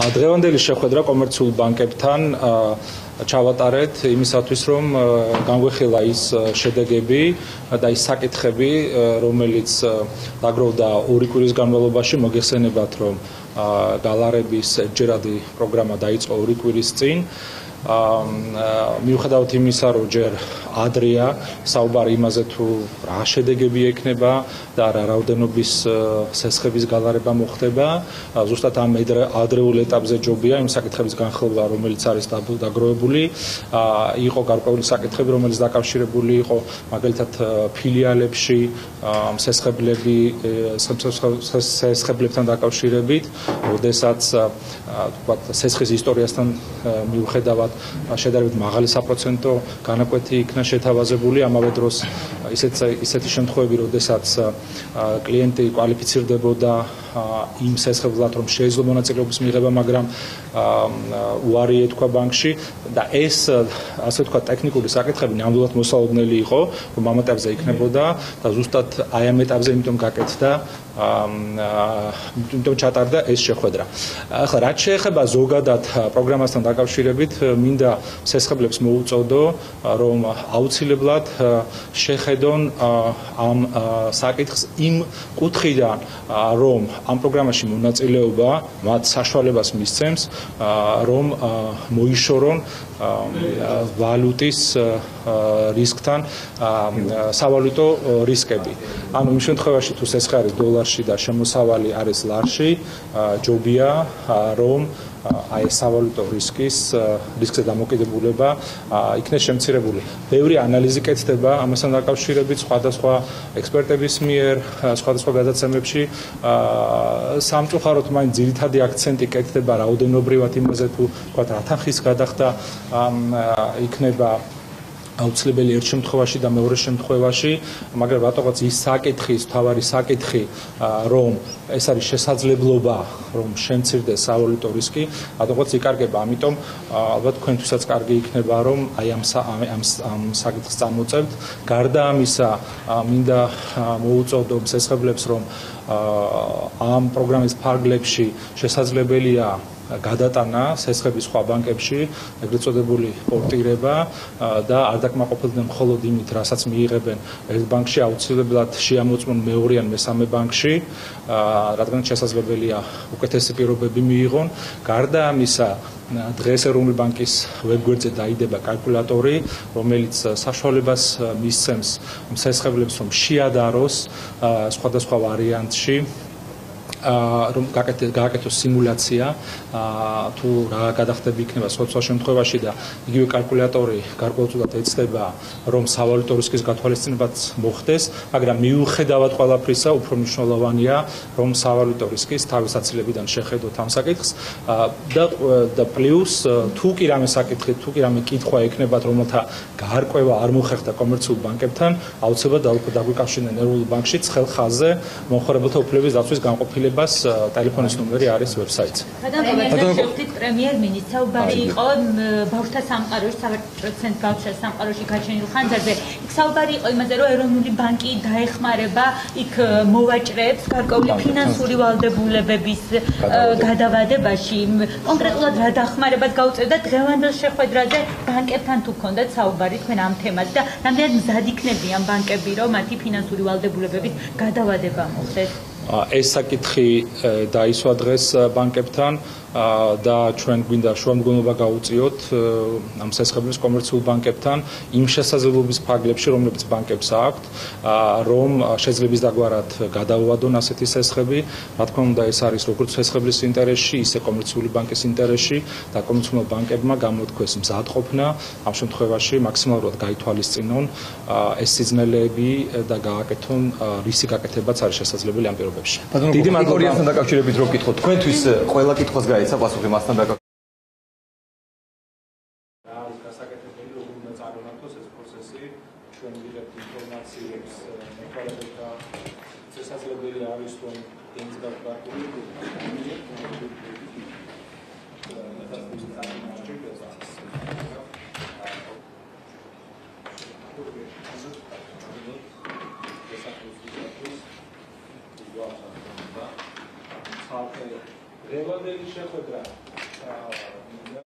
დღევანდელი შეხვედრა კომერციულ ბანკებთან ჩავატარეთ იმისათვის რომ განვეხილა ის შედეგები და ის საკითხები რომელიც დაგროვდა ორი კვირის განმავლობაში მოგეხსენებათ რომ გალარების ჯერადი პროგრამა დაიწყო ორი კვირის წინ მიუხედავად იმისა, რომ ჯერ ადრეა საუბარი იმაზე თუ რა შედეგები ექნება და რა რაოდენობის სესხების გალარება მოხდება, ზუსტად ამ ადრეულ ეტაპზე ჯობია იმ საკითხების განხილვა, რომელიც არის დაგროვებული. იყო გარკვეული საკითხები, რომელიც დაკავშირებული იყო მაგალითად ფილიალებში სესხებლები სესხებლებთან დაკავშირებით, როდესაც თქვა სესხის ისტორიასთან მიუხედავად შედარებით მაღალი საპროცენტო განაკვეთი იქნა შეთავაზებული ამავე დროს ისეთ ისეთი შემთხვევები, როდესაც კლიენტი კვალიფიცირდებოდა იმ სესხებლად, რომ შეიძლება მონაწილეობის მიღება, მაგრამ უარი ეთქვა ბანკში და ეს ასე ვთქვათ, ტექნიკური საკითხები ნამდვილად მოსალოდნელი იყო, რომ ამ ეტაპზე იქნებოდა და ზუსტად აი ამ ეტაპზე იმიტომ გაკეთდა იმიტომ ჩატარდა ეს შეხვედრა. ახლა რაც შეეხება ზოგადად პროგრამასთან დაკავშირებით, მინდა სესხებლებს მოუწოდო, რომ აუცილებლად შეხედონ ამ საკითხს იმ კუთხიდან, რომ ამ პროგრამაში მონაწილეობა მათ საშუალებას მისცემს, რომ მოიშორონ ვალუტის რისკთან სავალუტო რისკები. ანუ იმ შემთხვევაში თუ სესხი არის დოლარში და შემოსავალი არის ლარში, ჯობია რომ აი სავალუტო რისკის რისკზე დამოკიდებულება იქნეს შემცირებული. ბევრი ანალიზი კეთდება ამასთან დაკავშირებით სხვადასხვა ექსპერტების მიერ, სხვადასხვა გადაცემებში. სამწუხაროდ მაინც ძირითადი აქცენტი კეთდება რაოდენობრივად იმაზე თუ თქვა რა თანხის გადახდა იქნება აუცილებელი ერთ შემთხვევაში და მეორე შემთხვევაში, მაგრამ რატოღაც ის საკითხი, თავარი საკითხი, რომ ეს არის შესაძლებლობა, რომ შემცირდეს სავალუტო რისკი, რატოღაც იკარგება, ამიტომ ალბათ თქვენთვისაც კარგი იქნება, რომ აი ამ ამ ამ საკითხს წამოწევთ. გარდა ამისა, მინდა მოუწოდო მსესხებლებს, რომ ამ პროგრამის ფარგლებში შესაძლებელია გადატანა სესხების სხვა ბანკებში, ეგრეთ წოდებული პორტირება და არ დაკმაყოფილდნენ მხოლოდ იმით, რასაც მიიღებენ ერთ ბანკში, აუცილებლად შეამოწმონ მეორე ან მესამე ბანკში, რადგან შესაძლებელია უკეთესი პირობები მიიღონ. გარდა ამისა, დღეს ეროვნული ბანკის ვებგვერდზე დაიდება კალკულატორი, რომელიც საშუალებას მისცემს სესხებლებს, რომ შეადაროს სხვადასხვა ვარიანტში რომ გააკეთოს სიმულაცია თუ რა გადახდები იქნება სხვა შემთხვევაში და იგივე კალკულატორი გარკვეულწილად ეცდება რომ სავალუტო რისკის გათვალისწინებაც მოხდეს, მაგრამ მიუხედავად ყველაფრისა, უფრო მნიშვნელოვანია რომ სავალუტო რისკის თავისაცილებიდან შეხედოთ ამ საკითხს. და და პლუს თუ კი რამე საკითხი, თუ კი რამე კითხვა ექნებათ, რომელთა გარკვევა არ მოხერხდა კომერციულ ბანკებთან, აუცილებლად დაგვიკავშირდნენ ეროვნულ ბანკში ცხელ ხაზზე მომხმარებელთა უფლებების დაცვის განყოფილება მოგებას ტელეფონის ნომერი არის ვებსაიტზე. ბატონო, შევხვდით პრემიერ-მინისტრ საუბარი იყო ბავშვთა სამყაროში, სავარწმუნო ბავშვთა სამყაროში გაჩენილ ხანძარზე. იქ საუბარი იყო იმაზე, რომ ეროვნული ბანკი დაეხმარება იქ მოვაჭრებს გარკვეული ფინანსური ვალდებულებების გადავადებაში. კონკრეტულად რა დახმარებას გაუწევდა დღევანდელ შეხვედრაზე ბანკებთან თუ გქონდათ საუბარი თქვენ ამ თემაზე და რამდენად მზად იქნებიან ბანკები, რომ მათი ფინანსური ვალდებულების გადავადება მოხდეს? ეს საკითხი დაისვა დღეს ბანკებთან და ჩვენ გვინდა შუამდგომლობა გაუწიოთ ამ სასხების კომერციულ ბანკებთან იმ შესაძლებლობის ფარგლებში, რომლებიც ბანკებს აქვთ, რომ შეძლებს დაგვარად გადაუვადონ ასეთი სასხები, რა თქმა უნდა ეს არის როგორც სასხების ინტერესში, ისე კომერციული ბანკის ინტერესში და კომერციულ ბანკებმა გამოთქვეს მზადყოფნა ამ შემთხვევაში მაქსიმალურად გაითვალისწინონ ეს სიზნელეები და გააკეთონ რისი გაკეთებაც არის შესაძლებელი ამ პირობებში. დიდი მადლობა. დაკავშირებით რო გკითხოთ, თქვენთვის ყველა კითხვას გაი გაიცა პასუხი მასთან და ჩვენ ვიღებთ ინფორმაციებს მოხალხეთა შესაძლებელი არის რომ დენს გაგვაკული Thank you. რევოლვერი შეხვედრა.